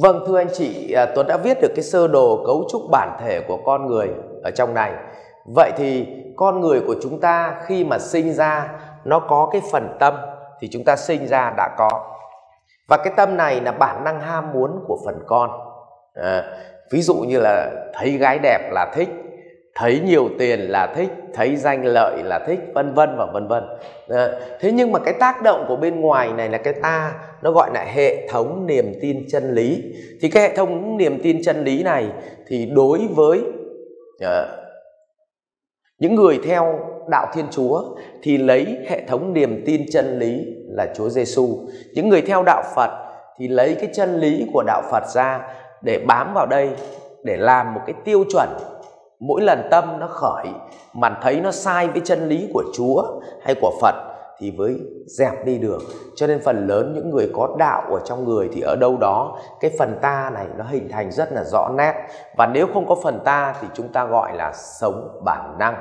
Vâng thưa anh chị, à, Tuấn đã viết được cái sơ đồ cấu trúc bản thể của con người ở trong này. Vậy thì con người của chúng ta khi mà sinh ra nó có cái phần tâm thì chúng ta sinh ra đã có. Và cái tâm này là bản năng ham muốn của phần con. À, ví dụ như là thấy gái đẹp là thích, thấy nhiều tiền là thích thấy danh lợi là thích vân vân và vân vân ờ, thế nhưng mà cái tác động của bên ngoài này là cái ta nó gọi là hệ thống niềm tin chân lý thì cái hệ thống niềm tin chân lý này thì đối với uh, những người theo đạo Thiên Chúa thì lấy hệ thống niềm tin chân lý là Chúa Giêsu. Những người theo đạo Phật thì lấy cái chân lý của đạo Phật ra để bám vào đây để làm một cái tiêu chuẩn mỗi lần tâm nó khởi mà thấy nó sai với chân lý của Chúa hay của Phật thì với dẹp đi được. Cho nên phần lớn những người có đạo ở trong người thì ở đâu đó cái phần ta này nó hình thành rất là rõ nét. Và nếu không có phần ta thì chúng ta gọi là sống bản năng.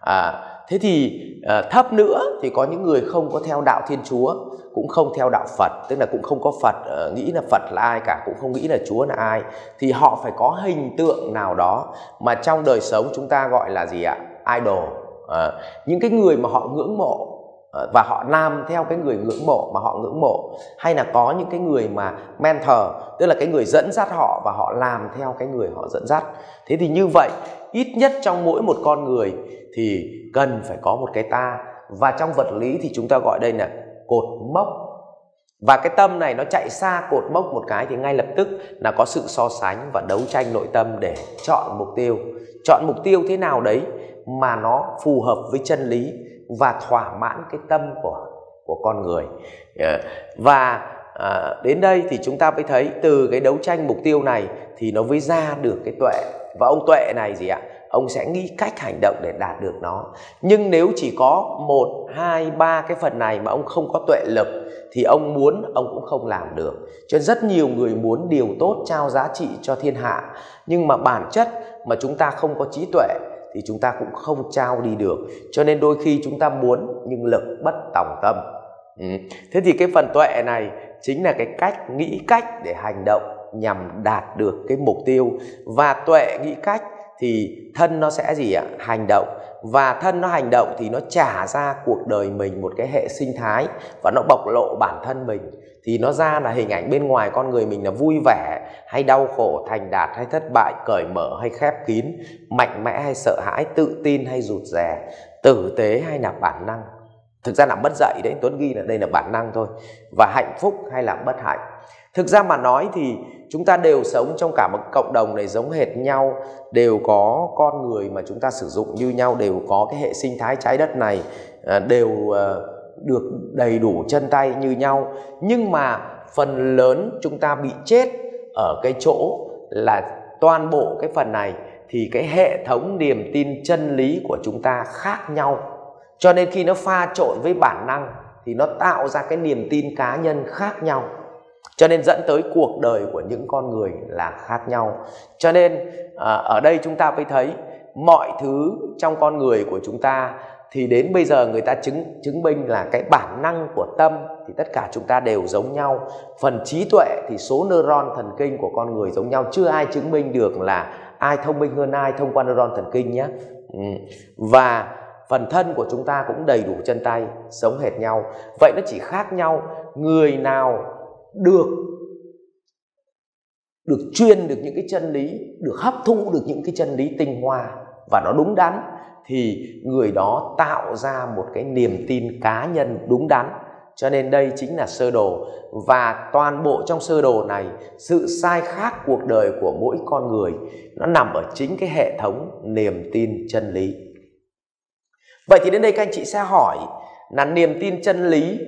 À, thế thì uh, thấp nữa thì có những người không có theo đạo thiên chúa cũng không theo đạo phật tức là cũng không có phật uh, nghĩ là phật là ai cả cũng không nghĩ là chúa là ai thì họ phải có hình tượng nào đó mà trong đời sống chúng ta gọi là gì ạ? Idol. Uh, những cái người mà họ ngưỡng mộ Ờ, và họ làm theo cái người ngưỡng mộ mà họ ngưỡng mộ. Hay là có những cái người mà mentor, tức là cái người dẫn dắt họ và họ làm theo cái người họ dẫn dắt. Thế thì như vậy, ít nhất trong mỗi một con người thì cần phải có một cái ta. Và trong vật lý thì chúng ta gọi đây là cột mốc. Và cái tâm này nó chạy xa cột mốc một cái thì ngay lập tức là có sự so sánh và đấu tranh nội tâm để chọn mục tiêu. Chọn mục tiêu thế nào đấy mà nó phù hợp với chân lý? Và thỏa mãn cái tâm của của con người. Ờ, và à, đến đây thì chúng ta mới thấy từ cái đấu tranh mục tiêu này thì nó mới ra được cái tuệ. Và ông tuệ này gì ạ? Ông sẽ nghĩ cách hành động để đạt được nó. Nhưng nếu chỉ có một hai ba cái phần này mà ông không có tuệ lực thì ông muốn ông cũng không làm được. Cho nên rất nhiều người muốn điều tốt trao giá trị cho thiên hạ. Nhưng mà bản chất mà chúng ta không có trí tuệ thì chúng ta cũng không trao đi được. Cho nên đôi khi chúng ta muốn nhưng lực bất tòng tâm. Ừ. thế thì cái phần tuệ này chính là cái cách, nghĩ cách để hành động nhằm đạt được cái mục tiêu. Và tuệ, nghĩ cách thì thân nó sẽ gì ạ? Hành động. Và thân nó hành động thì nó trả ra cuộc đời mình một cái hệ sinh thái và nó bộc lộ bản thân mình. Thì nó ra là hình ảnh bên ngoài con người mình là vui vẻ hay đau khổ, thành đạt hay thất bại, cởi mở hay khép kín, mạnh mẽ hay sợ hãi, tự tin hay rụt rè, tử tế hay là bản năng. Thực ra là mất dạy đấy, tuấn ghi là đây là bản năng thôi. Và hạnh phúc hay là bất hạnh? Thực ra mà nói thì chúng ta đều sống trong cả một cộng đồng này giống hệt nhau, đều có con người mà chúng ta sử dụng như nhau, đều có cái hệ sinh thái trái đất này à, đều à, được đầy đủ chân tay như nhau. Nhưng mà phần lớn chúng ta bị chết ở cái chỗ là toàn bộ cái phần này thì cái hệ thống niềm tin chân lý của chúng ta khác nhau. Cho nên khi nó pha trộn với bản năng thì nó tạo ra cái niềm tin cá nhân khác nhau cho nên dẫn tới cuộc đời của những con người là khác nhau. Cho nên à, ở đây chúng ta mới thấy mọi thứ trong con người của chúng ta thì đến bây giờ người ta chứng chứng minh là cái bản năng của tâm thì tất cả chúng ta đều giống nhau. Phần trí tuệ thì số neuron thần kinh của con người giống nhau. Chưa ai chứng minh được là ai thông minh hơn ai thông qua neuron thần kinh nhé. Ừ. và phần thân của chúng ta cũng đầy đủ chân tay giống hệt nhau. Vậy nó chỉ khác nhau người nào được được chuyên được những cái chân lý, được hấp thụ được những cái chân lý tinh hoa và nó đúng đắn, thì người đó tạo ra một cái niềm tin cá nhân đúng đắn. Cho nên đây chính là sơ đồ. Và toàn bộ trong sơ đồ này, sự sai khác cuộc đời của mỗi con người, nó nằm ở chính cái hệ thống niềm tin chân lý. Vậy thì đến đây các anh chị sẽ hỏi là niềm tin chân lý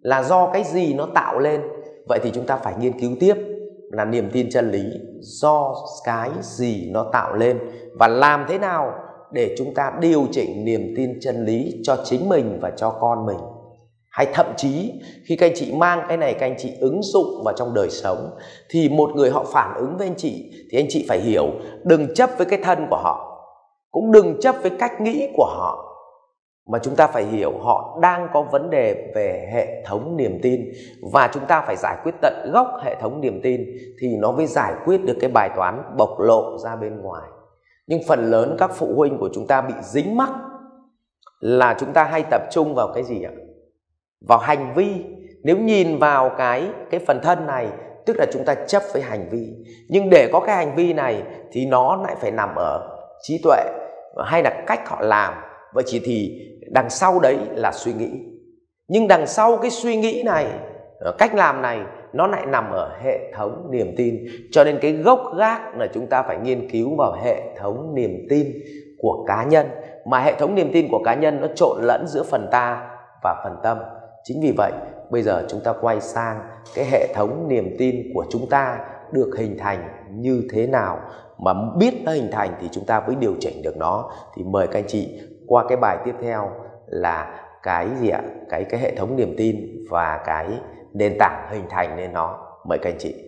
là do cái gì nó tạo lên? Vậy thì chúng ta phải nghiên cứu tiếp là niềm tin chân lý do cái gì nó tạo lên và làm thế nào để chúng ta điều chỉnh niềm tin chân lý cho chính mình và cho con mình. Hay thậm chí, khi các anh chị mang cái này, các anh chị ứng dụng vào trong đời sống, thì một người họ phản ứng với anh chị thì anh chị phải hiểu, đừng chấp với cái thân của họ, cũng đừng chấp với cách nghĩ của họ mà chúng ta phải hiểu họ đang có vấn đề về hệ thống niềm tin. Và chúng ta phải giải quyết tận gốc hệ thống niềm tin thì nó mới giải quyết được cái bài toán bộc lộ ra bên ngoài. Nhưng phần lớn các phụ huynh của chúng ta bị dính mắc là chúng ta hay tập trung vào cái gì ạ? Vào hành vi. Nếu nhìn vào cái cái phần thân này, tức là chúng ta chấp với hành vi. Nhưng để có cái hành vi này thì nó lại phải nằm ở trí tuệ, hay là cách họ làm. Vậy chỉ thì đằng sau đấy là suy nghĩ. Nhưng đằng sau cái suy nghĩ này ờ, cách làm này, nó lại nằm ở hệ thống niềm tin. Cho nên cái gốc gác là chúng ta phải nghiên cứu vào hệ thống niềm tin của cá nhân. Mà hệ thống niềm tin của cá nhân nó trộn lẫn giữa phần ta và phần tâm. Chính vì vậy, bây giờ chúng ta quay sang cái hệ thống niềm tin của chúng ta được hình thành như thế nào. Mà biết nó hình thành thì chúng ta mới điều chỉnh được nó. Thì mời các anh chị qua cái bài tiếp theo là cái gì ạ? Cái cái hệ thống niềm tin và cái nền tảng hình thành nên nó. Mời các anh chị.